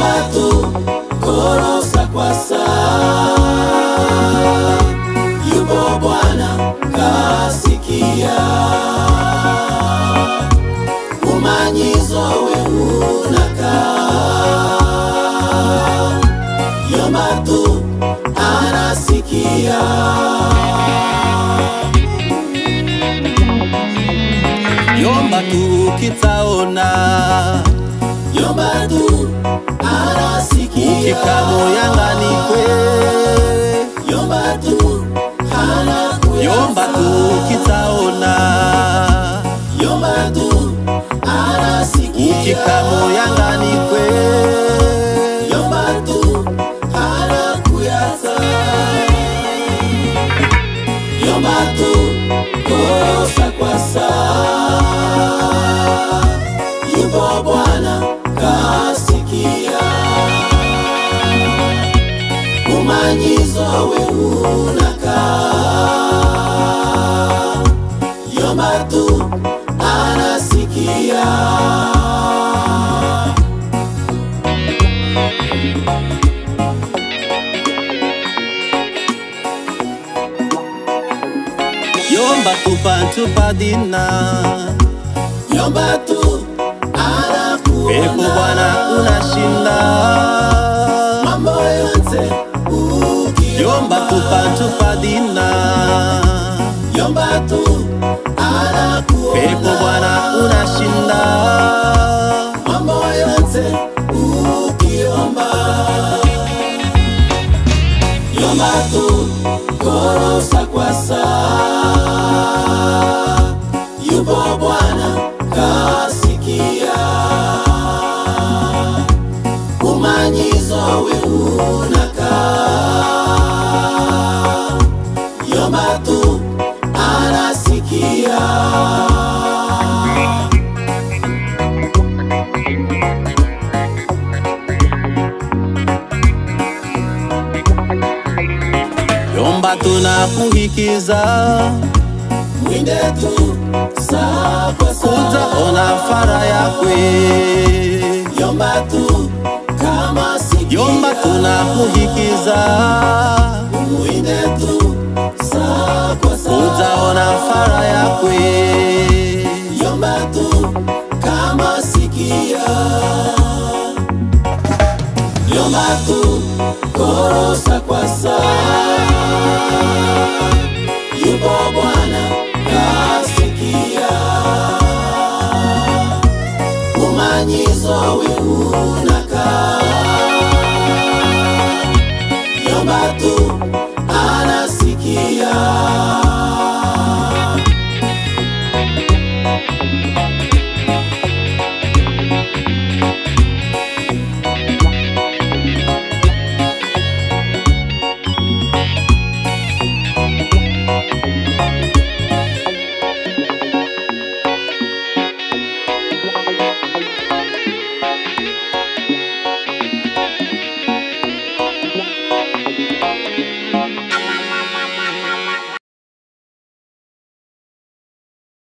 yomba tu korosa kwa saa. Yupo Bwana kasikia umanyizo we unakaa yomba tu anasikia anasikia ukikamoyanganikwe yomba tu anakuya yomba tu kitaona yomba tu anasikia ukikamoyanganikwe yomba tu anakuyaza yomba tu kosa kwa yomba tu pantu padina yomba tu anakuona pepo bwana unashinda. Mambo yote ukiomba yomba tu pantu padina yomba tu anakuona pepo bwana unashinda yomba tu korosa kwa yomba tunakuhikiza. Mwinde tu saa kwa saa. Kuzaona fara yakwe yomba tu kama sikia. Yomba tunakuhikiza. Mwinde tu saa kwa saa. Kuzaona fara yakwe yomba tu kama sikia matu korosa kwa saa, yupo Bwana kasikia. Umanyizo we unakaa, yomba tu anasikia.